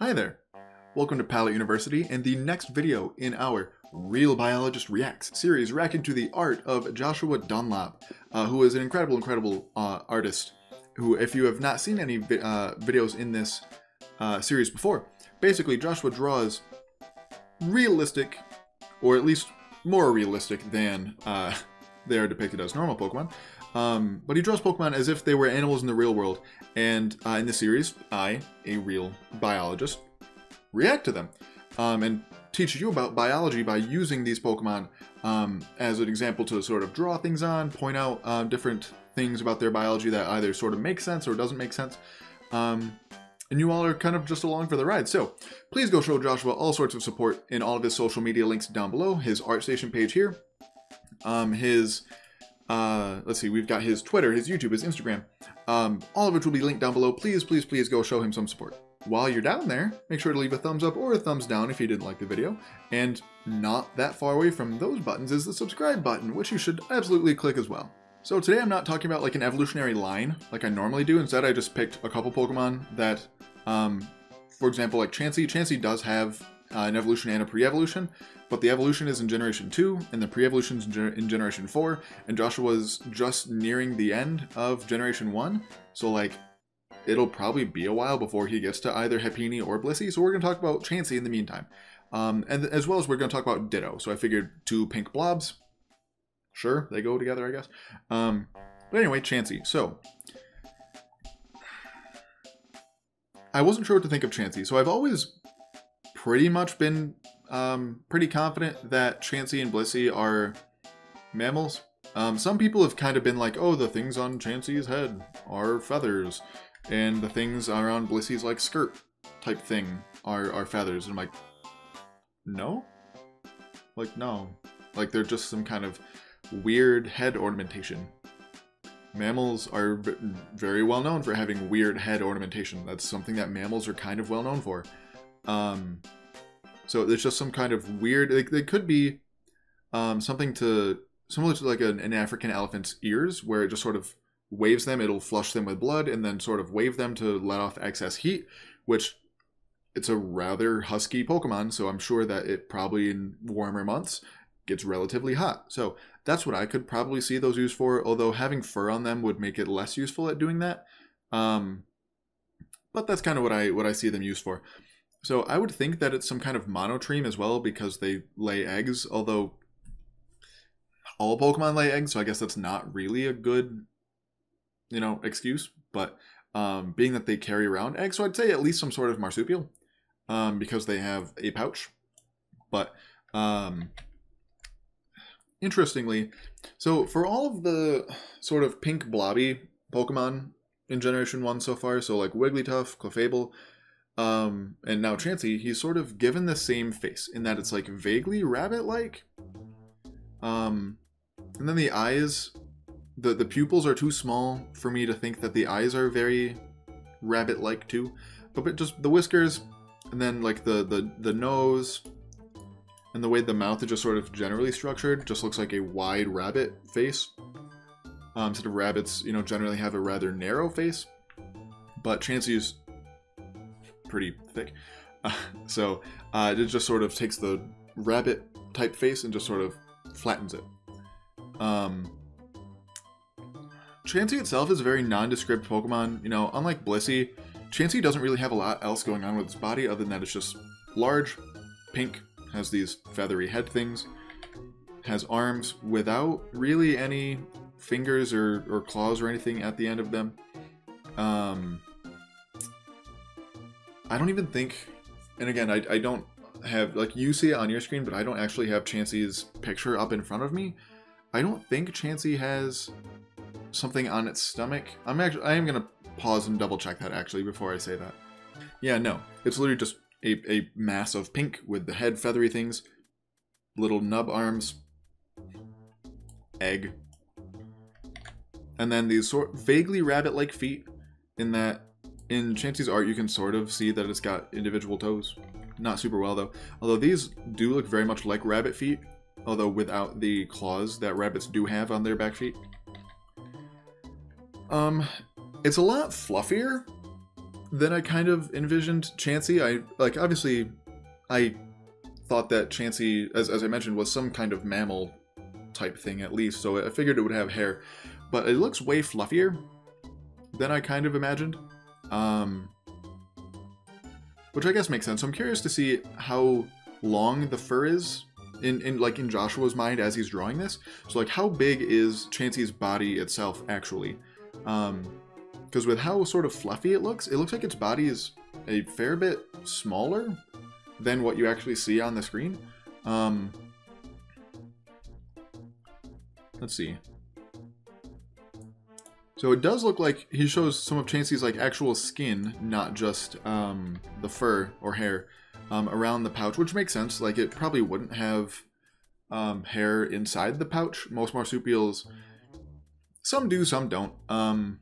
Hi there. Welcome to Pallet University and the next video in our Real Biologist Reacts series reacting to the art of Joshua Dunlop, uh, who is an incredible, incredible uh, artist who, if you have not seen any vi uh, videos in this uh, series before, basically Joshua draws realistic, or at least more realistic than uh, they are depicted as normal Pokemon. Um, but he draws Pokemon as if they were animals in the real world, and uh, in the series, I, a real biologist, react to them um, and teach you about biology by using these Pokemon um, as an example to sort of draw things on, point out uh, different things about their biology that either sort of make sense or doesn't make sense. Um, and you all are kind of just along for the ride. So please go show Joshua all sorts of support in all of his social media links down below, his ArtStation page here, um, his uh, let's see, we've got his Twitter, his YouTube, his Instagram. Um, all of which will be linked down below. Please, please, please go show him some support. While you're down there, make sure to leave a thumbs up or a thumbs down if you didn't like the video. And not that far away from those buttons is the subscribe button, which you should absolutely click as well. So today I'm not talking about like an evolutionary line like I normally do. Instead, I just picked a couple Pokemon that, um, for example, like Chansey. Chansey does have uh, an evolution and a pre-evolution, but the evolution is in Generation 2, and the pre-evolution is in Generation 4, and Joshua Joshua's just nearing the end of Generation 1, so like, it'll probably be a while before he gets to either Happiny or Blissey, so we're going to talk about Chansey in the meantime. Um, and as well as we're going to talk about Ditto, so I figured two pink blobs, sure, they go together, I guess. Um, but anyway, Chansey. So, I wasn't sure what to think of Chansey, so I've always pretty much been um, pretty confident that Chansey and Blissey are mammals. Um, some people have kind of been like, oh, the things on Chansey's head are feathers, and the things around Blissey's like skirt type thing are, are feathers. And I'm like, no? Like, no. Like, they're just some kind of weird head ornamentation. Mammals are very well known for having weird head ornamentation. That's something that mammals are kind of well known for. Um, so there's just some kind of weird. Like, they could be um, something to similar to like an, an African elephant's ears, where it just sort of waves them. It'll flush them with blood, and then sort of wave them to let off excess heat. Which it's a rather husky Pokemon, so I'm sure that it probably in warmer months gets relatively hot. So that's what I could probably see those used for. Although having fur on them would make it less useful at doing that. Um, but that's kind of what I what I see them used for. So I would think that it's some kind of monotreme as well because they lay eggs, although all Pokemon lay eggs, so I guess that's not really a good, you know, excuse. But um, being that they carry around eggs, so I'd say at least some sort of marsupial um, because they have a pouch. But um, interestingly, so for all of the sort of pink blobby Pokemon in Generation 1 so far, so like Wigglytuff, Clefable, um, and now Chansey, he's sort of given the same face in that it's like vaguely rabbit-like. Um, and then the eyes, the, the pupils are too small for me to think that the eyes are very rabbit-like too. But, but just the whiskers, and then like the, the, the nose, and the way the mouth is just sort of generally structured, just looks like a wide rabbit face. Um, instead of rabbits, you know, generally have a rather narrow face. But Chansey's pretty thick. Uh, so uh, it just sort of takes the rabbit type face and just sort of flattens it. Um, Chansey itself is a very nondescript Pokemon. You know, unlike Blissey, Chansey doesn't really have a lot else going on with its body other than that it's just large, pink, has these feathery head things, has arms without really any fingers or, or claws or anything at the end of them. Um, I don't even think, and again, I, I don't have, like, you see it on your screen, but I don't actually have Chansey's picture up in front of me. I don't think Chansey has something on its stomach. I'm actually, I am going to pause and double check that actually before I say that. Yeah, no, it's literally just a, a mass of pink with the head feathery things, little nub arms, egg, and then these sort vaguely rabbit-like feet in that in Chansey's art, you can sort of see that it's got individual toes. Not super well, though. Although these do look very much like rabbit feet, although without the claws that rabbits do have on their back feet. Um, it's a lot fluffier than I kind of envisioned Chansey. I like obviously, I thought that Chansey, as as I mentioned, was some kind of mammal type thing at least. So I figured it would have hair, but it looks way fluffier than I kind of imagined. Um, which I guess makes sense. So I'm curious to see how long the fur is in, in like in Joshua's mind as he's drawing this. So like how big is Chansey's body itself actually? Um, because with how sort of fluffy it looks, it looks like its body is a fair bit smaller than what you actually see on the screen. Um, let's see. So it does look like he shows some of Chansey's like actual skin, not just um, the fur or hair um, around the pouch, which makes sense. Like it probably wouldn't have um, hair inside the pouch. Most marsupials, some do, some don't. Um,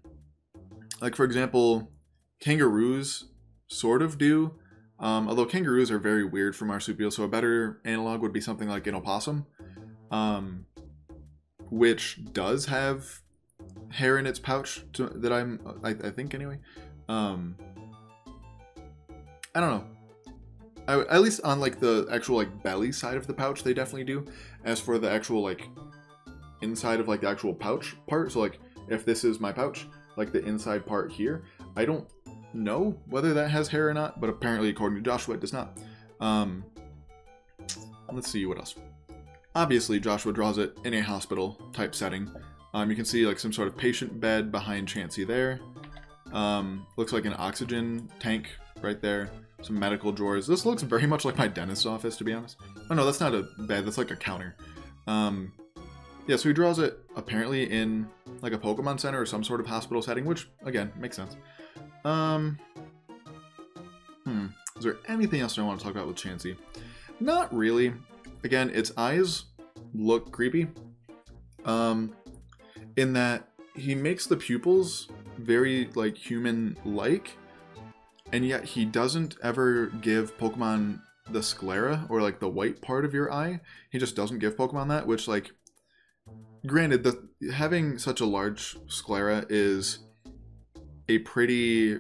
like for example, kangaroos sort of do. Um, although kangaroos are very weird for marsupials, so a better analog would be something like an opossum, um, which does have hair in its pouch to, that I'm I, I think anyway. Um, I don't know. I, at least on like the actual like belly side of the pouch, they definitely do. As for the actual like inside of like the actual pouch part, so like if this is my pouch, like the inside part here, I don't know whether that has hair or not, but apparently according to Joshua, it does not. Um, let's see what else. Obviously, Joshua draws it in a hospital type setting. Um, you can see like some sort of patient bed behind Chansey there. Um, looks like an oxygen tank right there. Some medical drawers. This looks very much like my dentist's office, to be honest. Oh no, that's not a bed. That's like a counter. Um, yeah, so he draws it apparently in like a Pokemon Center or some sort of hospital setting, which again makes sense. Um, hmm. Is there anything else I want to talk about with Chansey? Not really. Again, its eyes look creepy. Um, in that he makes the pupils very like human-like, and yet he doesn't ever give Pokemon the sclera or like the white part of your eye. He just doesn't give Pokemon that, which like granted the having such a large sclera is a pretty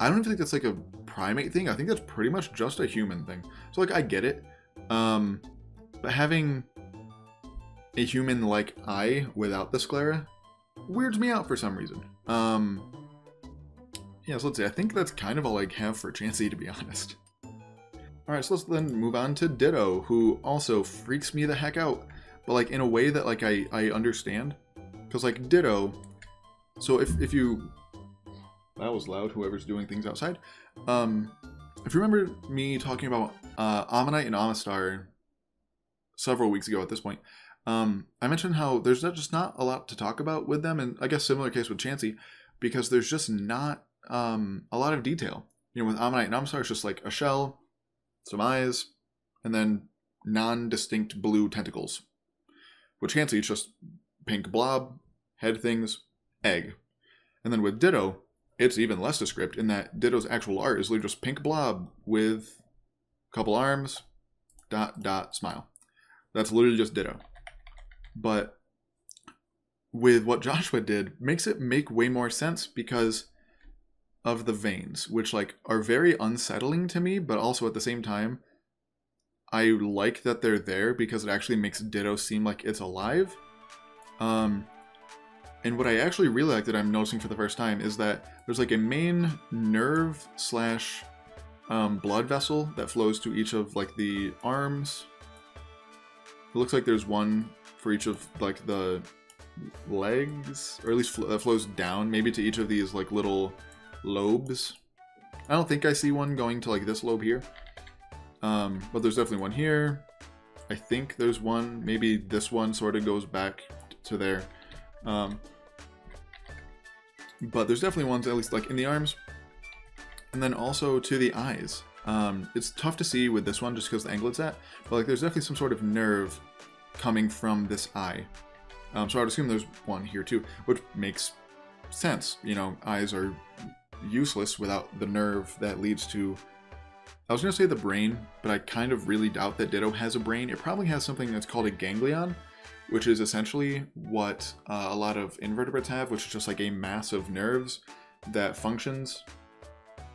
I don't even think that's like a primate thing. I think that's pretty much just a human thing. So like I get it. Um but having a human like eye without the sclera weirds me out for some reason. Um, yeah, so let's see. I think that's kind of all I have for Chansey, to be honest. Alright, so let's then move on to Ditto, who also freaks me the heck out, but like in a way that like I, I understand. Because like Ditto, so if, if you, that was loud, whoever's doing things outside. Um, if you remember me talking about uh, Omanyte and Omastar several weeks ago at this point, um, I mentioned how there's just not a lot to talk about with them, and I guess similar case with Chansey, because there's just not um, a lot of detail. You know, with Omanyte and Omastar, it's just like a shell, some eyes, and then non-distinct blue tentacles. With Chansey, it's just pink blob, head things, egg. And then with Ditto, it's even less descript in that Ditto's actual art is literally just pink blob with couple arms, dot, dot, smile. That's literally just Ditto. But with what Joshua did, makes it make way more sense because of the veins, which like are very unsettling to me, but also at the same time, I like that they're there because it actually makes Ditto seem like it's alive. Um, and what I actually really like that I'm noticing for the first time is that there's like a main nerve slash um, blood vessel that flows to each of like the arms. It looks like there's one for each of like the legs, or at least fl that flows down, maybe to each of these like little lobes. I don't think I see one going to like this lobe here, um, but there's definitely one here. I think there's one, maybe this one sort of goes back to there. Um, but there's definitely ones at least like in the arms, and then also to the eyes. Um, it's tough to see with this one just because the angle it's at, but like there's definitely some sort of nerve coming from this eye. Um, so I would assume there's one here too, which makes sense. You know, eyes are useless without the nerve that leads to. I was going to say the brain, but I kind of really doubt that Ditto has a brain. It probably has something that's called a ganglion, which is essentially what uh, a lot of invertebrates have, which is just like a mass of nerves that functions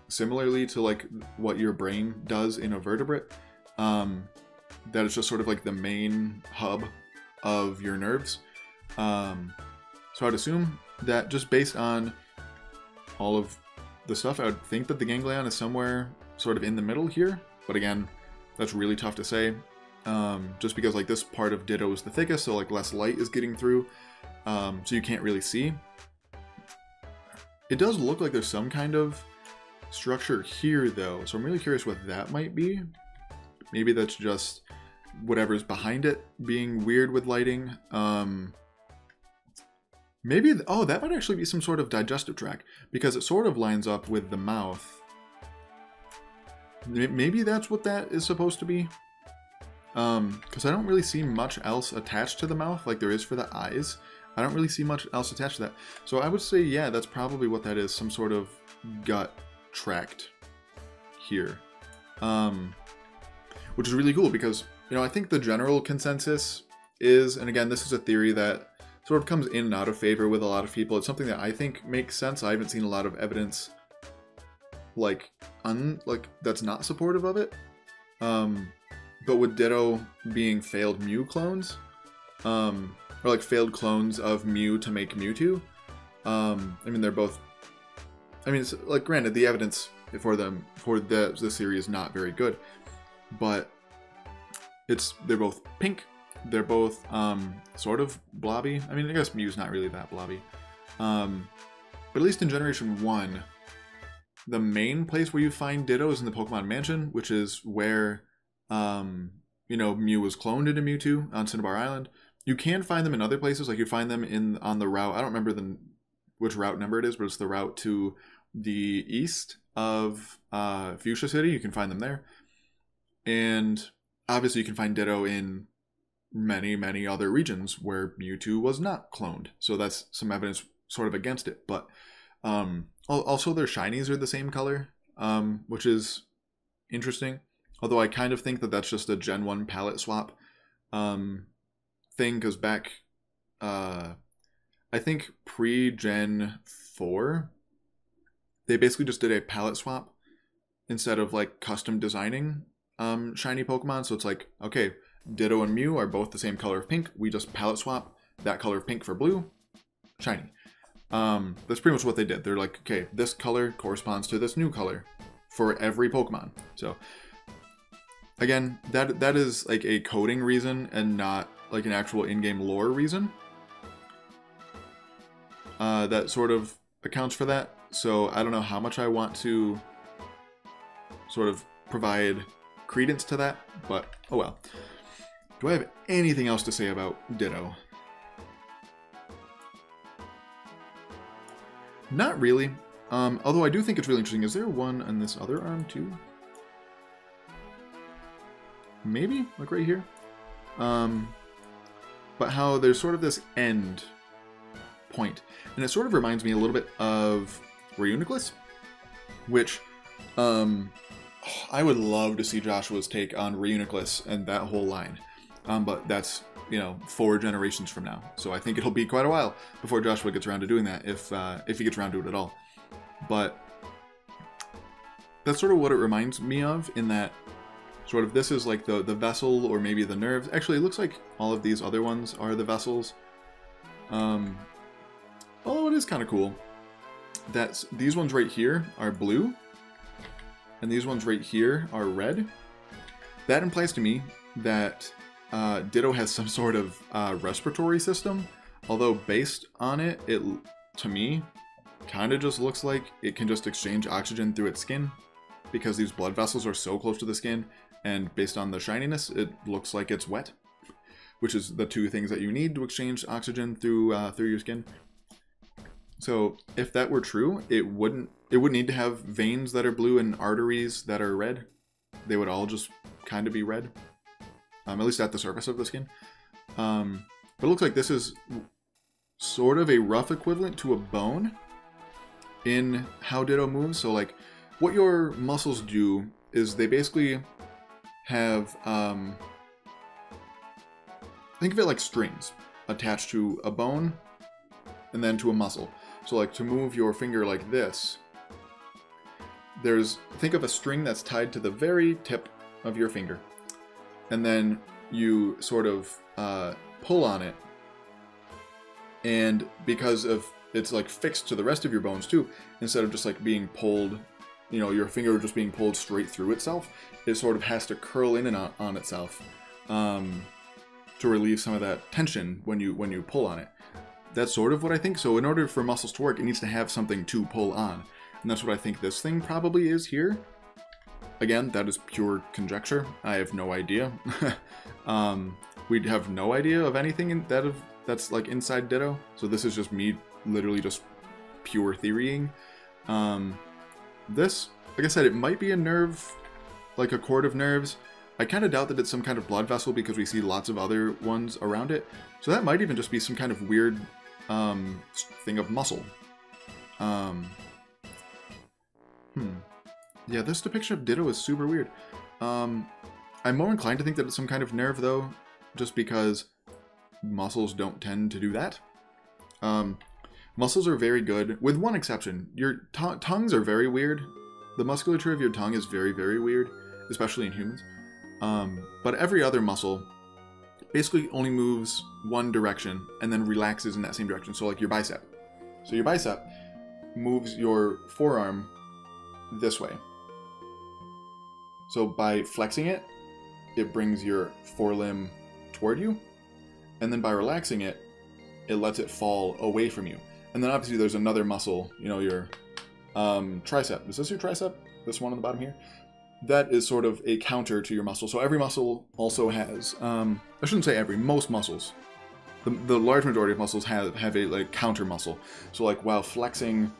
similarly to like what your brain does in a vertebrate. Um, that it's just sort of like the main hub of your nerves. Um, so I'd assume that just based on all of the stuff, I would think that the ganglion is somewhere sort of in the middle here. But again, that's really tough to say. Um, just because like this part of Ditto is the thickest, so like less light is getting through. Um, so you can't really see. It does look like there's some kind of structure here though, so I'm really curious what that might be. Maybe that's just whatever's behind it being weird with lighting. Um, maybe, oh, that might actually be some sort of digestive tract because it sort of lines up with the mouth. Maybe that's what that is supposed to be. Um, because I don't really see much else attached to the mouth like there is for the eyes. I don't really see much else attached to that. So I would say, yeah, that's probably what that is. Some sort of gut tract here. Um, which is really cool because, you know, I think the general consensus is, and again, this is a theory that sort of comes in and out of favor with a lot of people. It's something that I think makes sense. I haven't seen a lot of evidence like un like that's not supportive of it. Um, but with Ditto being failed Mew clones, um, or like failed clones of Mew to make Mewtwo, um, I mean they're both. I mean, it's, like granted, the evidence for them for the the series is not very good, but it's they're both pink. They're both um, sort of blobby. I mean, I guess Mew's not really that blobby. Um, but at least in Generation 1, the main place where you find Ditto is in the Pokemon Mansion, which is where, um, you know, Mew was cloned into Mewtwo on Cinnabar Island. You can find them in other places, like you find them in on the route. I don't remember the which route number it is, but it's the route to the east of uh, Fuchsia City. You can find them there, and obviously you can find Ditto in many, many other regions where Mewtwo was not cloned. So that's some evidence sort of against it. But um, also, their shinies are the same color, um, which is interesting. Although I kind of think that that's just a Gen 1 palette swap um, thing, because back, uh, I think pre Gen 4, they basically just did a palette swap instead of like custom designing um, shiny Pokemon. So it's like, okay, Ditto and Mew are both the same color of pink. We just palette swap that color of pink for blue, shiny. Um, that's pretty much what they did. They're like, okay, this color corresponds to this new color for every Pokemon. So again, that that is like a coding reason and not like an actual in-game lore reason. Uh, that sort of accounts for that. So I don't know how much I want to sort of provide credence to that, but oh well. Do I have anything else to say about Ditto? Not really. Um, although I do think it's really interesting. Is there one on this other arm too? Maybe? Like right here? Um, but how there's sort of this end point. And it sort of reminds me a little bit of Reuniclus, which um, I would love to see Joshua's take on Reuniclus and that whole line. Um, but that's you know, four generations from now. So I think it'll be quite a while before Joshua gets around to doing that, if uh, if he gets around to it at all. But that's sort of what it reminds me of in that sort of this is like the the vessel or maybe the nerves. Actually, it looks like all of these other ones are the vessels. Um, although it is kind of cool that these ones right here are blue, and these ones right here are red. That implies to me that uh, Ditto has some sort of uh, respiratory system, although based on it, it to me kind of just looks like it can just exchange oxygen through its skin because these blood vessels are so close to the skin, and based on the shininess, it looks like it's wet, which is the two things that you need to exchange oxygen through uh, through your skin. So if that were true, it wouldn't it would need to have veins that are blue and arteries that are red. They would all just kind of be red um, at least at the surface of the skin. Um, but it looks like this is sort of a rough equivalent to a bone in how Ditto moves. So like what your muscles do is they basically have, um, think of it like strings attached to a bone and then to a muscle. So like to move your finger like this, there's think of a string that's tied to the very tip of your finger, and then you sort of uh, pull on it, and because of it's like fixed to the rest of your bones too, instead of just like being pulled, you know, your finger just being pulled straight through itself, it sort of has to curl in and on, on itself um, to relieve some of that tension when you when you pull on it. That's sort of what I think. So in order for muscles to work, it needs to have something to pull on. And that's what I think this thing probably is here. Again, that is pure conjecture. I have no idea. um, we have no idea of anything in that of that's like inside Ditto. So this is just me literally just pure theorying. Um, this, like I said, it might be a nerve, like a cord of nerves. I kind of doubt that it's some kind of blood vessel because we see lots of other ones around it. So that might even just be some kind of weird um, thing of muscle. Um. Yeah, this depiction of Ditto is super weird. Um, I'm more inclined to think that it's some kind of nerve, though, just because muscles don't tend to do that. Um, muscles are very good, with one exception. Your tongues are very weird. The musculature of your tongue is very, very weird, especially in humans. Um, but every other muscle basically only moves one direction and then relaxes in that same direction. So, like your bicep. So, your bicep moves your forearm this way. So, by flexing it, it brings your forelimb toward you. And then by relaxing it, it lets it fall away from you. And then obviously there's another muscle, you know, your um, tricep. Is this your tricep? This one on the bottom here? that is sort of a counter to your muscle. So every muscle also has, um, I shouldn't say every, most muscles. The, the large majority of muscles have, have a like counter muscle. So like while flexing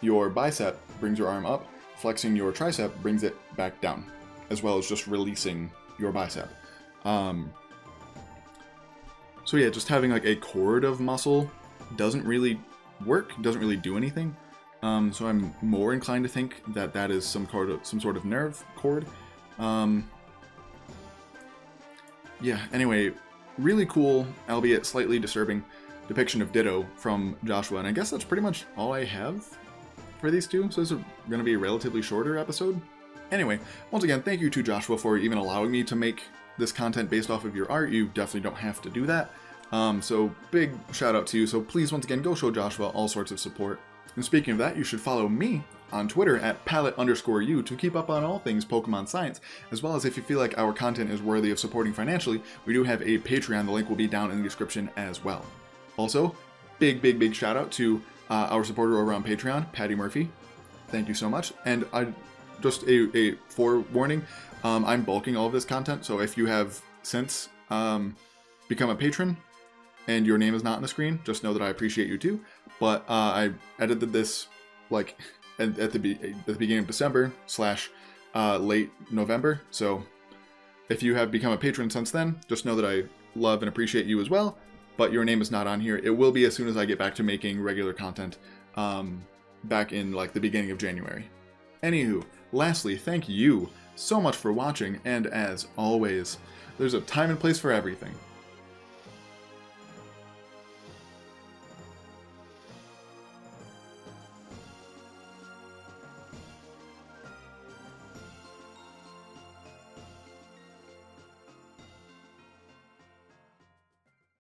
your bicep brings your arm up, flexing your tricep brings it back down, as well as just releasing your bicep. Um, so yeah, just having like a cord of muscle doesn't really work, doesn't really do anything. Um, so I'm more inclined to think that that is some some sort of nerve cord. Um, yeah. Anyway, really cool, albeit slightly disturbing, depiction of Ditto from Joshua, and I guess that's pretty much all I have for these two. So this is going to be a relatively shorter episode. Anyway, once again, thank you to Joshua for even allowing me to make this content based off of your art. You definitely don't have to do that. Um, so big shout out to you. So please, once again, go show Joshua all sorts of support. And speaking of that, you should follow me on Twitter at Pallet underscore you to keep up on all things Pokemon science, as well as if you feel like our content is worthy of supporting financially, we do have a Patreon, the link will be down in the description as well. Also, big, big, big shout out to uh, our supporter over on Patreon, Patty Murphy. Thank you so much. And I just a, a forewarning, um, I'm bulking all of this content, so if you have since um, become a patron and your name is not on the screen, just know that I appreciate you too. But uh, I edited this like at, at the, be- at the beginning of December slash uh, late November. So if you have become a patron since then, just know that I love and appreciate you as well. But your name is not on here. It will be as soon as I get back to making regular content um, back in like the beginning of January. Anywho, lastly, thank you so much for watching, and as always, there's a time and place for everything.